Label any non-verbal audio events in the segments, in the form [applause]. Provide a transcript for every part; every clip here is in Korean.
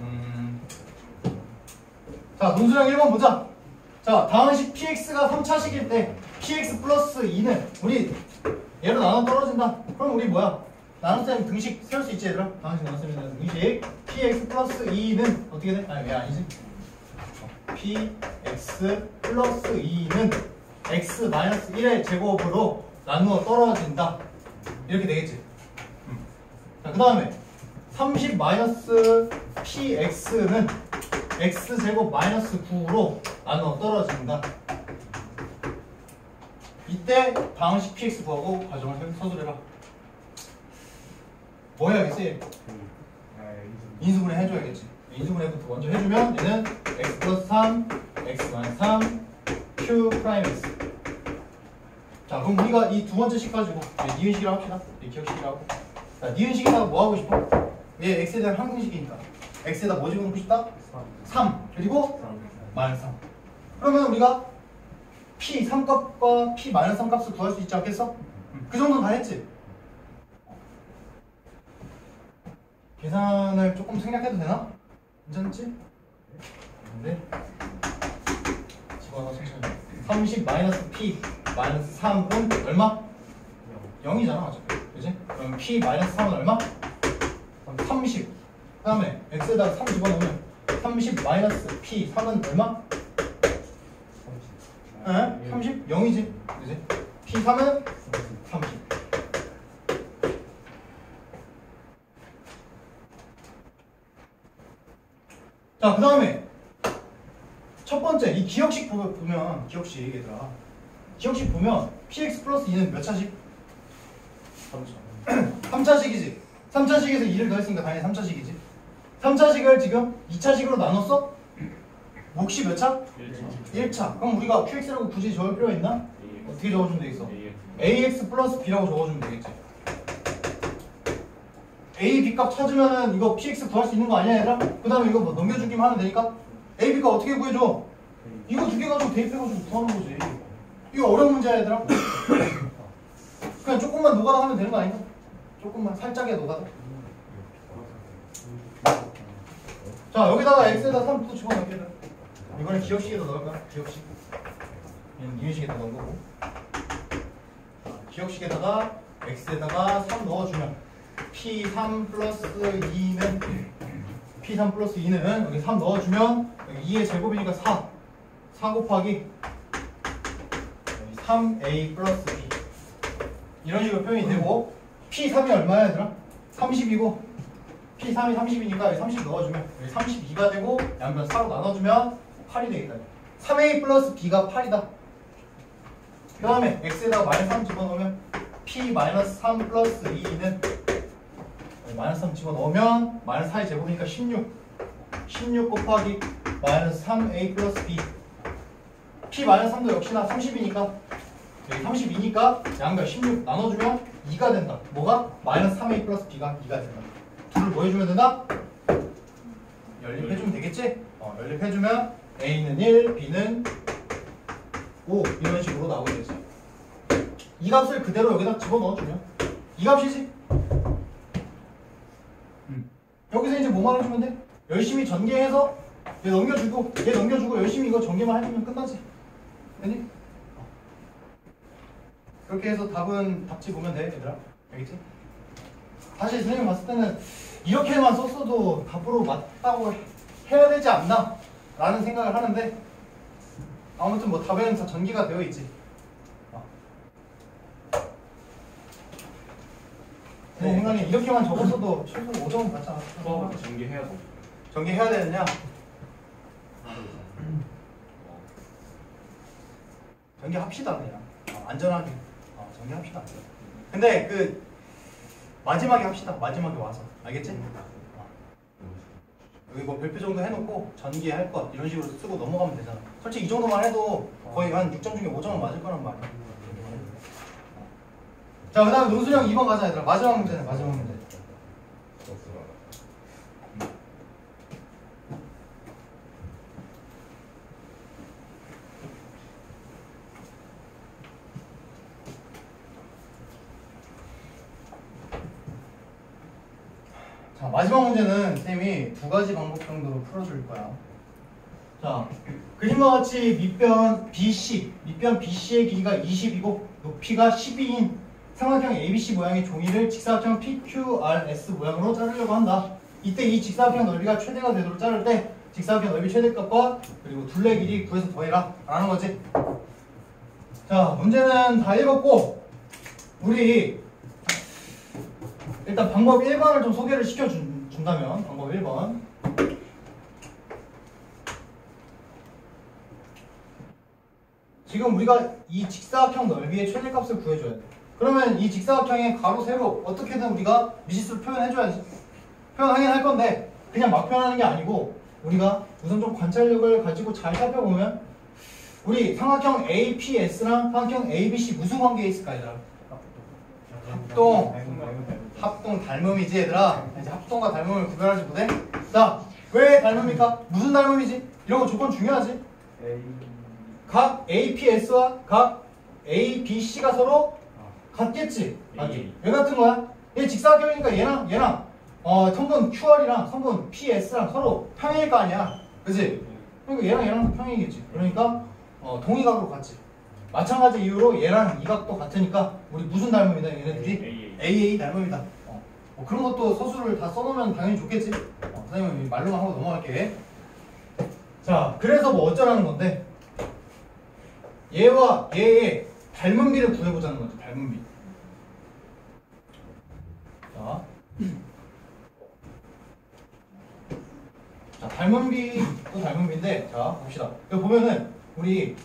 음. 자, 논술형 1번 보자. 자, 다항식 px가 3차식일 때 px 플러스 2는 우리 얘로 나눠 떨어진다. 그럼 우리 뭐야? 나눗셈 등식 세울 수 있지 얘들아? 다항식 나눗셈이라는 등식 px 플러스 2는 어떻게 돼? 아니 왜 아니지? px 플러스 2는 x 마이너스 1의 제곱으로 나누어 떨어진다. 이렇게 되겠지? 음. 자, 그 다음에 30 마이너스 px는 x제곱 마이너스 9로 나누어 떨어진다. 이때 다항식 px 구하고 과정을 서술해라. 뭐 해야겠지? 인수분해 해줘야겠지. 인수분해부터 먼저 해주면 얘는 x 플러스 3, x 마이너스 3, q prime x. 자, 그럼 우리가 이 두 번째 식 가지고 니은식이라고 합시다. 이 기억식이라고. 자, 니은식에다가 뭐 하고 싶어? 얘 x에 대한 항등식이니까. x에다 뭐 집어넣고 싶다? 3. 그리고 마이너스 3. 그러면 우리가 p 3값과 p 마이너스 3 값을 구할 수 있지 않겠어? 그 정도 다 했지? 계산을 조금 생략해도 되나? 괜찮지? 네. 집어넣어 천천히. 30 마이너스 p 마이너스 3은 얼마? 0이잖아 어차피. 그지? 그럼 p 마이너스 3은 얼마? 30. 그 다음에 x에다가 3 집어넣으면 30 마이너스 p 3은 얼마? 에? 30? 0이지? 그지? p 3은 30. 자, 그 다음에 첫 번째 이 기억식 보- 보면 기억식 얘들아 기억식 보면 px 플러스 2는 몇 차식? 3차식이지 3차식에서 2를 더했으니까 당연히 3차식이지 3차식을 지금 2차식으로 나눴어? 몫이 몇 차? 1차 그럼 우리가 qx라고 굳이 적을 필요가 있나? 어떻게 적어주면 되겠어? ax 플러스 b라고 적어주면 되겠지 a, b 값 찾으면은 이거 px 구할 수 있는 거 아니야 얘들아? 그 다음에 이거 뭐 넘겨주기만 하면 되니까 a, b 값 어떻게 구해줘? 이거 두 개 가지고 대입해가지고 구하는 거지 이거 어려운 문제야 얘들아 [coughs] 그냥 조금만 노가다 하면 되는 거 아닌가? 조금만 살짝의 노가다? 자 여기다가 x에다 3또 집어넣게 돼 이번엔 기억식에다 넣을까? 기억식 얘는 이유식에다 넣은 거고. 자, 기억식에다가 x에다가 3 넣어주면 p3 플러스 2는 p3 플러스 2는 여기 3 넣어주면 여기 2의 제곱이니까 4 4 곱하기 3a 플러스 b. 이런 식으로 표현이 되고 p3이 얼마야 얘들아? 30이고 p3이 30이니까 여기 30 넣어주면 여기 32가 되고 양변 4로 나눠주면 8이 되겠다. 3a 플러스 b가 8이다. 그 다음에 x에다가 마이너스 3 집어넣으면 p 마이너스 3 플러스 2는 마이너스 3 집어넣으면 마이너스 4의 제곱이니까 16 16 곱하기 마이너스 3a 플러스 b. P 마이너스 3도 역시나 30이니까 여기 32니까 양변 16 나눠주면 2가 된다 뭐가? 마이너스 3a 플러스 b가 2가 된다 둘을 뭐 해주면 된다? 연립해주면 되겠지? 어, 연립해주면 a는 1, b는 5 이런 식으로 나오게 되지 이 값을 그대로 여기다 집어넣어주면 이 값이지 여기서 이제 뭐만 해주면 돼? 열심히 전개해서 얘 넘겨주고 얘 넘겨주고 열심히 이거 전개만 해주면 끝나지 되니? 그렇게 해서 답은 답지 보면 돼 얘들아 알겠지? 사실 선생님 봤을 때는 이렇게만 썼어도 답으로 맞다고 해야 되지 않나? 라는 생각을 하는데 아무튼 뭐 답에는 다 전개가 되어 있지 어. 내 생각에 이렇게만 적었어도 최소 5점은 받잖아 수업부터 전개해야 돼. 전개해야 되느냐? 전개합시다 그냥 어, 안전하게 어, 전개합시다. 근데 그 마지막에 합시다. 마지막에 와서. 알겠지? 어. 여기 뭐 별표 정도 해놓고 전개할 것 이런 식으로 쓰고 넘어가면 되잖아. 솔직히 이 정도만 해도 거의 한 6점 중에 5점은 맞을 거란 말이야. 자 그 다음에 논술형 2번 가자 얘들아. 마지막 문제네 마지막 문제 자 마지막 문제는 쌤이 두 가지 방법 정도로 풀어줄 거야. 자 그림과 같이 밑변 BC, 밑변 BC의 길이가 20이고 높이가 12인 삼각형 ABC 모양의 종이를 직사각형 PQRS 모양으로 자르려고 한다. 이때 이 직사각형 넓이가 최대가 되도록 자를 때 직사각형 넓이 최대값과 그리고 둘레 길이 구해서 더해라 라는 거지. 자 문제는 다 읽었고 우리 일단 방법 1번을 좀 소개를 시켜준다면 방법 1번. 지금 우리가 이 직사각형 넓이의 최대값을 구해줘야 돼. 그러면 이 직사각형의 가로 세로 어떻게든 우리가 미지수를 표현해줘야지. 표현하긴 할 건데 그냥 막 표현하는 게 아니고 우리가 우선 좀 관찰력을 가지고 잘 살펴보면 우리 삼각형 APS랑 삼각형 ABC 무슨 관계에 있을까 얘들아? 합동 합동 닮음이지 얘들아 이제 합동과 닮음을 구별하지 못해 자왜 닮음입니까? 무슨 닮음이지? 이런 거 조건 중요하지 각 APS와 각 ABC가 서로 같겠지 맞지? 왜 같은 거야? 얘 직사각형이니까 얘랑 얘랑 어 성분 QR이랑 성분 PS랑 서로 평행일 거 아니야 그지? 그러니까 얘랑 얘랑도 평행이겠지 그러니까 어, 동의각으로 같지 마찬가지 이유로 얘랑 이 각도 같으니까 우리 무슨 닮음이다 얘네들이 AA 닮음이다. 어. 뭐 그런 것도 서술을 다 써놓으면 당연히 좋겠지. 어, 선생님은 말로만 하고 넘어갈게. 자, 그래서 뭐 어쩌라는 건데 얘와 얘의 닮은비를 구해보자는 거죠. 닮은비. 자, 자 닮은비도 닮은비인데 자 봅시다. 여기 보면은 우리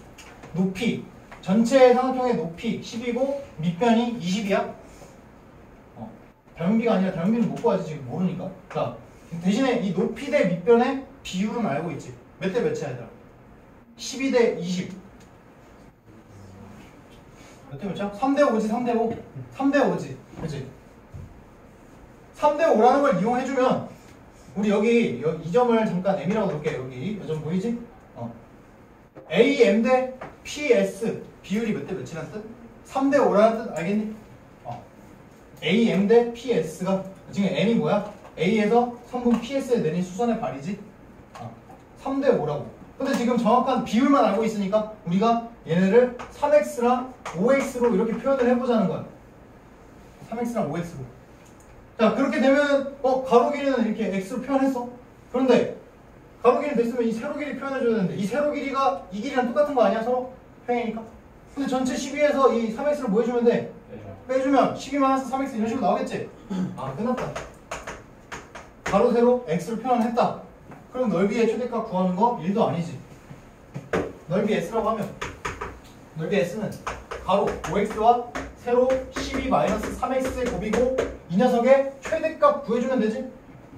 높이 전체 삼각형의 높이 10이고 밑변이 20이야. 어, 닮은비가 아니라 닮은비는 못 구하지 지금 모르니까. 자 대신에 이 높이 대 밑변의 비율은 알고 있지. 몇 대 몇이야 얘들아? 12 대 20. 몇 대 몇이야? 3 대 5지 3 대 5. 3 대 5지. 그치? 3대 5라는 걸 이용해주면 우리 여기, 이 점을 잠깐 M이라고 놓을게 여기 이 점 보이지? 어. AM 대 PS 비율이 몇 대 몇이라는 뜻? 3대 5라는 뜻 알겠니? 어. AM 대 PS가 지금 M이 뭐야? A에서 성분 PS에 내린 수선의 발이지? 어. 3대 5라고 근데 지금 정확한 비율만 알고 있으니까 우리가 얘네를 3x랑 5x로 이렇게 표현을 해보자는 거야 3x랑 5x로 자 그렇게 되면 어 가로 길이는 이렇게 x로 표현했어 그런데 가로 길이 됐으면 이 세로 길이 표현해줘야 되는데 이 세로 길이가 이 길이랑 똑같은 거 아니야 서로? 평행이니까 근데 전체 12에서 이 3x를 뭐 해주면 돼? 빼주면 12 마이너스 3x 이런 식으로 나오겠지? 아 끝났다. 가로 세로 x를 표현했다. 그럼 넓이의 최대값 구하는 거 1도 아니지. 넓이 s라고 하면 넓이 s는 가로 5x와 세로 12-3x의 곱이고 이 녀석의 최대값 구해주면 되지.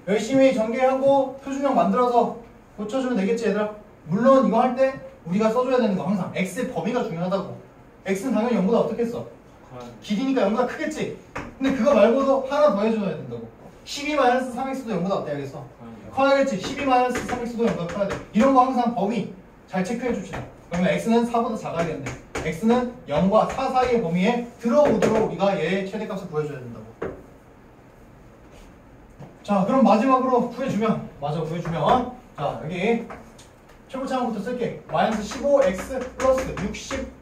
열심히 전개하고 표준형 만들어서 고쳐주면 되겠지 얘들아. 물론 이거 할 때 우리가 써줘야 되는 거 항상 x의 범위가 중요하다고 x는 당연히 0보다 어떻겠어? 길이니까 0보다 크겠지. 근데 그거 말고도 하나 더 해줘야 된다고. 12-3x도 0보다 어때야겠어 커야겠지. 12-3x도 0보다 커야 돼. 이런 거 항상 범위 잘 체크해 줍시다. 그러면 x는 4보다 작아야겠네 x는 0과 4 사이의 범위에 들어오도록 우리가 얘의 최대값을 구해줘야 된다고. 자 그럼 마지막으로 구해주면 맞아 구해주면 자 여기 최고 차항부터 쓸게. 마이너스 15x 플러스 60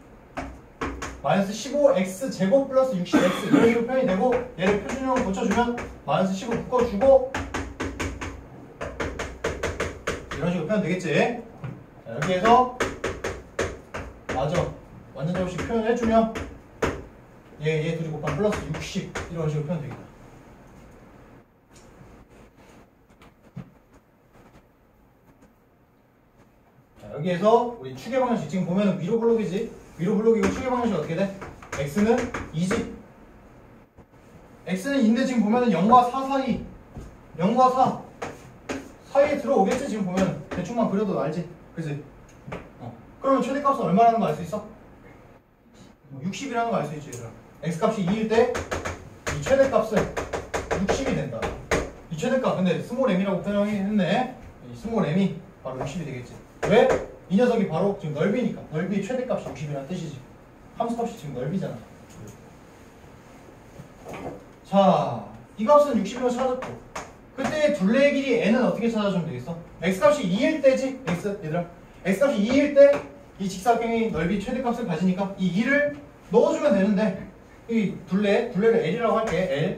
마이너스 15x 제곱 플러스 60x 이런 식으로 표현이 되고 얘를 표준형으로 고쳐주면 마이너스 15 묶어주고 이런 식으로 표현 되겠지? 자 여기에서 맞아. 완전 접시 표현해주면 얘, 얘 둘이 곱한 플러스 60 이런 식으로 표현 되겠다. 자, 여기에서 우리 추계 방정식 지금 보면 위로 블록이지 위로 블록이고 추계 방정식 어떻게 돼? x는 2지 x는 2인데 지금 보면은 0과 4 사이 0과 4 사이에 들어오겠지 지금 보면 대충만 그려도 알지 그지? 어. 그러면 최대값은 얼마라는 거 알 수 있어? 60이라는 거 알 수 있지 얘들아 x값이 2일 때 이 최대값은 60이 된다 이 최대값 근데 small m이라고 표현했네 이 small m이 바로 60이 되겠지 왜? 이 녀석이 바로 지금 넓이니까 넓이 최대값이 60이라는 뜻이지 함수값이 지금 넓이잖아 자, 이 값은 60이라고 찾았고 그때 둘레의 길이 n은 어떻게 찾아주면 되겠어? x값이 2일 때지? x 얘들아 x값이 2일 때 이 직사각형이 넓이 최대값을 가지니까 이 2를 넣어주면 되는데 이 둘레, 둘레를 L이라고 할게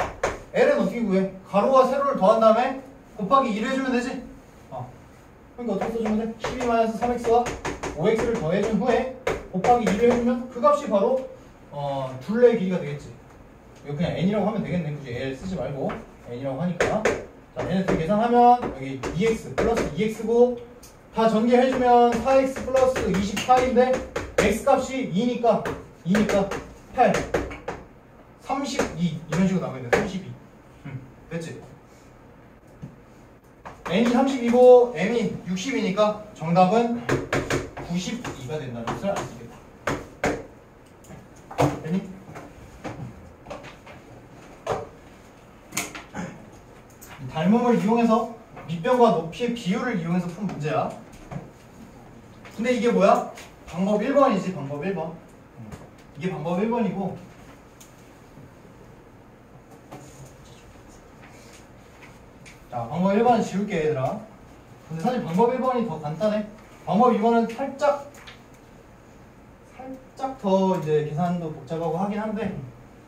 L L은 어떻게 구해? 가로와 세로를 더한 다음에 곱하기 2를 해주면 되지? 어. 그러니까 어떻게 써주면 돼? 12-3x와 5x를 더해준 후에 곱하기 2를 해주면 그 값이 바로 어, 둘레의 길이가 되겠지. 이거 그냥 n이라고 하면 되겠네 굳이. L 쓰지 말고. n이라고 하니까. 자 얘네들 계산하면 여기 2x 플러스 2x고 다 전개해주면 4x 플러스 24인데 x값이 2니까 2니까 8 32 이런 식으로 나오겠네 32 음, 됐지? N이 32고 m이 60이니까 정답은 92가 된다는 것을 있겠다 됐니? 이 닮음을 이용해서 밑변과 높이의 비율을 이용해서 푼 문제야. 근데 이게 뭐야? 방법 1번이지, 방법 1번. 이게 방법 1번이고. 자, 방법 1번은 지울게, 얘들아. 근데 사실 방법 1번이 더 간단해. 방법 2번은 살짝, 살짝 더 이제 계산도 복잡하고 하긴 한데,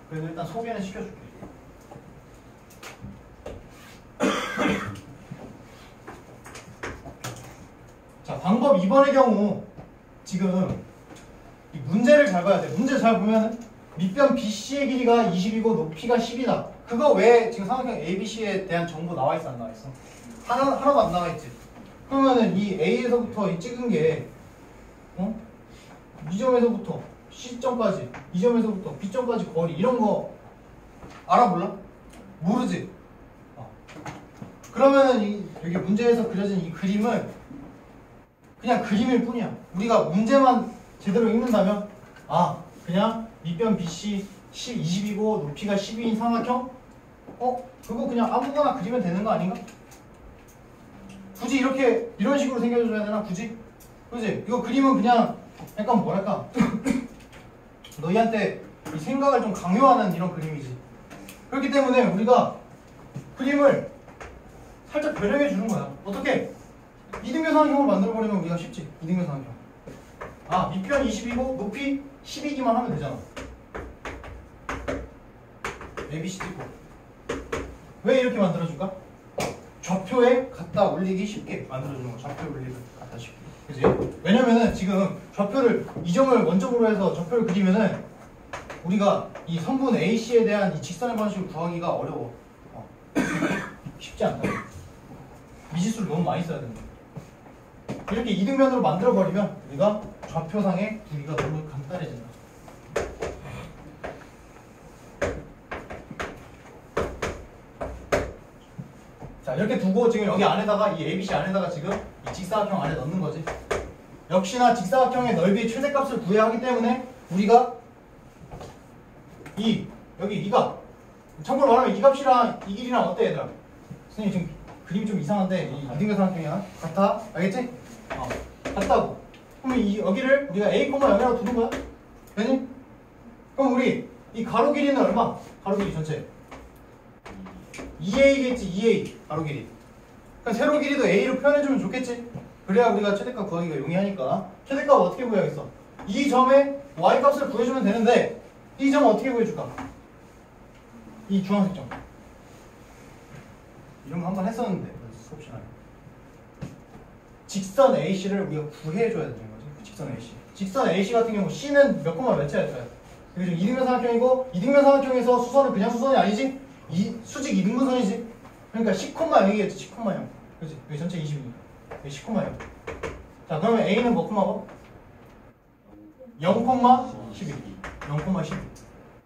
그래도 일단 소개는 시켜줄게. [coughs] 자, 방법 2번의 경우 지금 이 문제를 잘 봐야 돼. 문제 잘 보면은 밑변 BC의 길이가 20이고 높이가 10이다. 그거 왜 지금 삼각형 ABC에 대한 정보 나와 있어 안 나와 있어? 하나 하나도 안 나와 있지. 그러면은 이 A에서부터 이 찍은 게 어? 이 점에서부터 C점까지, 이 점에서부터 B점까지 거리 이런 거 알아 몰라? 모르지. 어. 그러면은 이 여기 문제에서 그려진 이 그림은 그냥 그림일 뿐이야. 우리가 문제만 제대로 읽는다면 아 그냥 밑변 BC 10, 20이고 높이가 12인 삼각형? 어? 그거 그냥 아무거나 그리면 되는 거 아닌가? 굳이 이렇게 이런 식으로 생겨줘야 되나? 굳이? 그지? 이거 그림은 그냥 약간 뭐랄까 [coughs] 너희한테 이 생각을 좀 강요하는 이런 그림이지. 그렇기 때문에 우리가 그림을 살짝 변형해 주는 거야. 어떻게? 이등변 삼각형을 만들어 버리면 우리가 쉽지. 이등변 삼각형. 아 밑변 20이고 높이 10이기만 하면 되잖아. ABC 찍고. 왜 이렇게 만들어줄까? 좌표에 갖다 올리기 쉽게 만들어주는 거. 좌표 올리기 갖다 쉽게. 그지? 왜냐면은 지금 좌표를 이 점을 원점으로 해서 좌표를 그리면은 우리가 이 선분 AC에 대한 이 직선의 방식을 구하기가 어려워. 어. [laughs] 쉽지 않다. 미지수를 너무 많이 써야 된다. 이렇게 이등변으로 만들어 버리면 우리가 좌표상의 구기가 너무 간단해진다. 자 이렇게 두고 지금 여기 안에다가 이 ABC 안에다가 지금 이 직사각형 안에 넣는 거지. 역시나 직사각형의 넓이의 최대값을 구해야 하기 때문에 우리가 이 여기 이가 참고로 말하면 이 값이랑 이 길이랑 어때 얘들아? 선생님 지금 그림이 좀 이상한데 이 이등변 삼각형이야 같아? 알겠지? 어 같다고 그럼 이 여기를 우리가 a, 0이라고 두는 거야 되니? 그럼 우리 이 가로 길이는 얼마? 가로 길이 전체 2a겠지 2a 가로 길이. 그럼 세로 길이도 a로 표현해주면 좋겠지? 그래야 우리가 최대값 구하기가 용이하니까. 최대값 어떻게 구해야겠어? 이 점에 y 값을 구해주면 되는데 이 점 어떻게 구해줄까? 이 주황색 점. 이런 거 한 번 했었는데 수업 시간에. 직선 AC를 우리가 구해줘야 되는 거지 직선 AC 직선 AC 같은 경우 C는 몇 콤마 몇 차였어요 이게 지금 이등변 삼각형이고 이등변 삼각형에서 수선은 그냥 수선이 아니지 이 수직 이등분선이지. 그러니까 10,0이겠지 10,0 그지? 여기 전체 20이니까? 여기 10,0 자 그러면 A는 뭐 콤마고? 0,12 0,12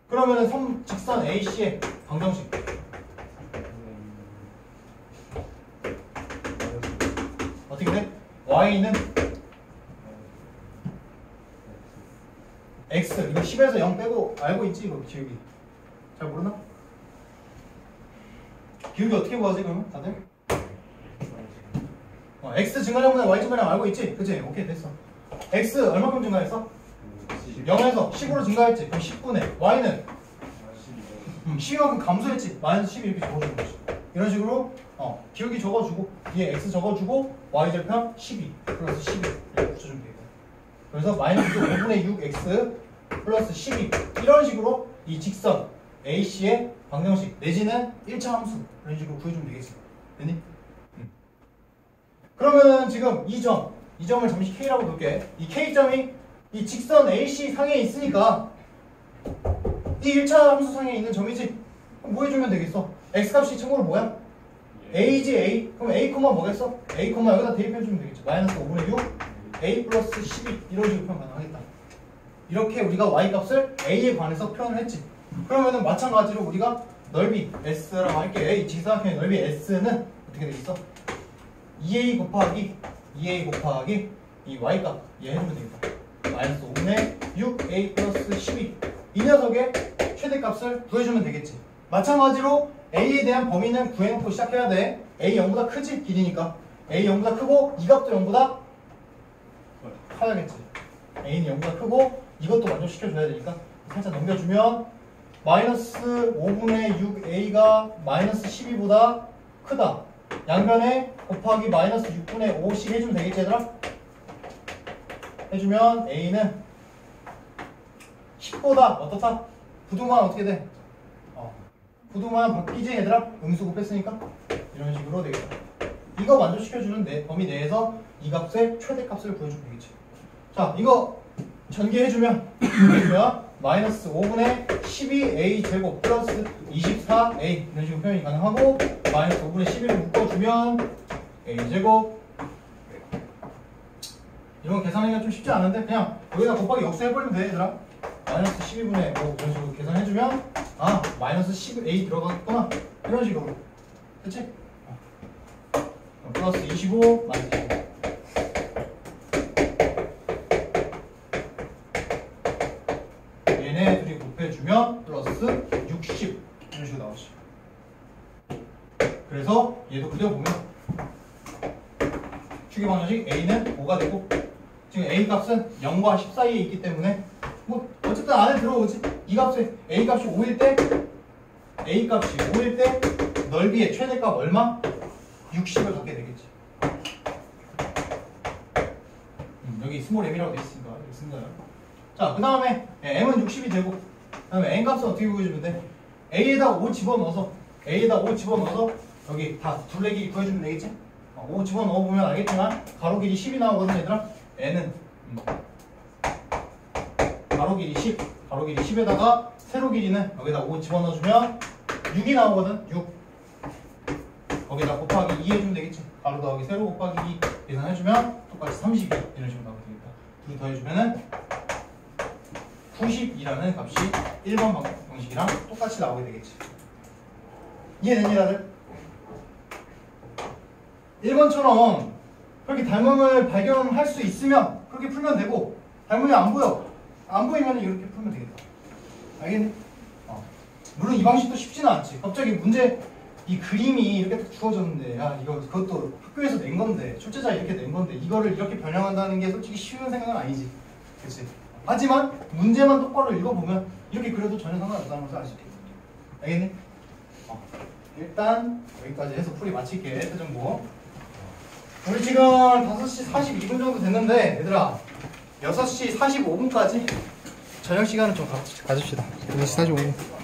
그러면은 선 직선 AC의 방정식. 어떻게 돼? y는 x. 이거 10에서 0 빼고 알고 있지 이거 기울기 잘 모르나? 기울기 어떻게 구하지 그러면 다들? 어, x 증가량보다 y 증가량 알고 있지? 그치? 오케이 됐어 x 얼마큼 증가했어? 0에서 10으로 증가했지 그럼 10분의 y는 음, 12만큼 감소했지 마이너스 12 이렇게 적어주는 거지 이런 식으로 어, 기울기 적어주고 뒤에 x 적어주고 y 절편 12 플러스 12 이렇게 붙여주면 되겠다. 그래서 마이너스 5분의 6x 플러스 12 이런 식으로 이 직선 AC의 방정식 내지는 1차 함수 이런 식으로 구해주면 되겠지. 됐니? 음. 그러면은 지금 이 점, 이 점을 잠시 K라고 볼게. 이 K점이 이 직선 AC 상에 있으니까 이 1차 함수 상에 있는 점이지. 그럼 뭐 해주면 되겠어? X값이 참고로 뭐야? A지 A. 그럼 A, 뭐겠어? A, 여기다 대입해주면 되겠죠. 마이너스 5분의 6 A 플러스 12 이런 식으로 표현 가능하겠다. 이렇게 우리가 Y 값을 A에 관해서 표현을 했지. 그러면은 마찬가지로 우리가 넓이 S라고 할게. 이 직사각형의 넓이 S는 어떻게 되겠어? 2A 곱하기 2A 곱하기 이 Y 값 얘 해주면 되겠다. 마이너스 5분의 6A 플러스 12. 이 녀석의 최대값을 구해주면 되겠지. 마찬가지로 A에 대한 범위는 구해놓고 시작해야 돼. A 0보다 크지? 길이니까. A 0보다 크고 이 값도 0보다 커야겠지. A는 0보다 크고 이것도 만족시켜줘야 되니까 살짝 넘겨주면 마이너스 5분의 6A가 마이너스 12보다 크다. 양변에 곱하기 마이너스 6분의 5씩 해주면 되겠지 얘들아? 해주면 A는 10보다 어떻다? 부등만 어떻게 돼? 어. 부등만 바뀌지 얘들아? 음수 곱했으니까 이런 식으로 되겠다. 이거 만족시켜주는 내 범위 내에서 이 값의 최대값을 구해주면 되겠지. 자 이거 전개해주면 [coughs] 해주면 마이너스 5분의 12a 제곱 플러스 24a 이런 식으로 표현이 가능하고 마이너스 5분의 11을 묶어주면 a 제곱. 이런 거 계산하기가 좀 쉽지 않은데 그냥 여기다 곱하기 역수 해버리면 돼 얘들아. 마이너스 12분의 5 이런 식으로 계산해주면 아 마이너스 10a 들어갔구나. 이런 식으로. 그치? 어, 플러스 25 마이너스 25 얘네 둘이 곱해주면 플러스 60 이런 식으로 나오지 그래서 얘도 그려보면 추계 방정식 A는 5가 되고 지금 A 값은 0과 10 사이에 있기 때문에 뭐 어쨌든 안에 들어오지. 이 값에 A 값이 5일 때 A 값이 5일 때 넓이의 최대값 얼마? 60을 갖게 되겠지. 음, 여기 small m이라고 돼 있으니까 이렇게 쓴 거예요. 자, 그 다음에 m은 60이 되고 그 다음에 n 값은 어떻게 구해주면 돼? a에다 5 집어넣어서 a에다 5 집어넣어서 여기 다 둘레 길이 구해주면 되겠지? 어, 5 집어넣어 보면 알겠지만 가로 길이 10이 나오거든 얘들아 n은 음. 가로 길이 10 가로 길이 10에다가 세로 길이는 여기다 5 집어넣어주면 6이 나오거든 6 거기다 곱하기 2 해주면 되겠지 가로 더하기 세로 곱하기 2 계산해주면 똑같이 32 이런 식으로 나오게 되겠다 둘이 더해주면은 90이라는 값이 1번 방식이랑 똑같이 나오게 되겠지. 이해되니 다들? 1번처럼 그렇게 닮음을 발견할 수 있으면 그렇게 풀면 되고 닮음이 안 보여. 안 보이면 이렇게 풀면 되겠다. 알겠니? 어. 물론 이 방식도 쉽지는 않지. 갑자기 문제 이 그림이 이렇게 딱 주어졌는데 야 이거 그것도 학교에서 낸 건데 출제자 이렇게 낸 건데 이거를 이렇게 변형한다는 게 솔직히 쉬운 생각은 아니지. 그치? 하지만 문제만 똑바로 읽어보면 이렇게 그려도 전혀 상관없다는 것을 있겠다. 알겠니? 어, 일단 여기까지 해서 풀이 마칠게. 표정보. 우리 지금 5시 42분 정도 됐는데 얘들아 6시 45분까지 저녁 시간은 좀 가, 가집시다. 6시 45분.